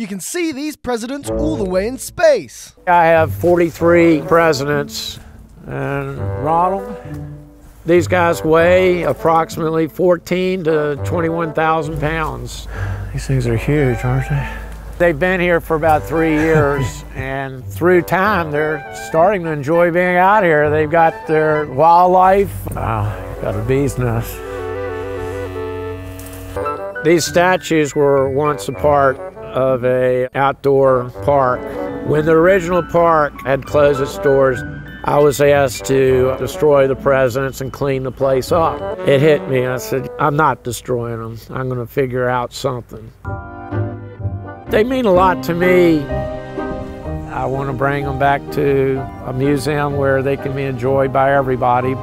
You can see these presidents all the way in space. I have 43 presidents, and Ronald, these guys weigh approximately 14 to 21,000 pounds. These things are huge, aren't they? They've been here for about three years, and through time, they're starting to enjoy being out here. They've got their wildlife. Wow, got a bee's nest. These statues were once a part of a outdoor park. When the original park had closed its doors, I was asked to destroy the presidents and clean the place up. It hit me. I said, I'm not destroying them. I'm going to figure out something. They mean a lot to me. I want to bring them back to a museum where they can be enjoyed by everybody.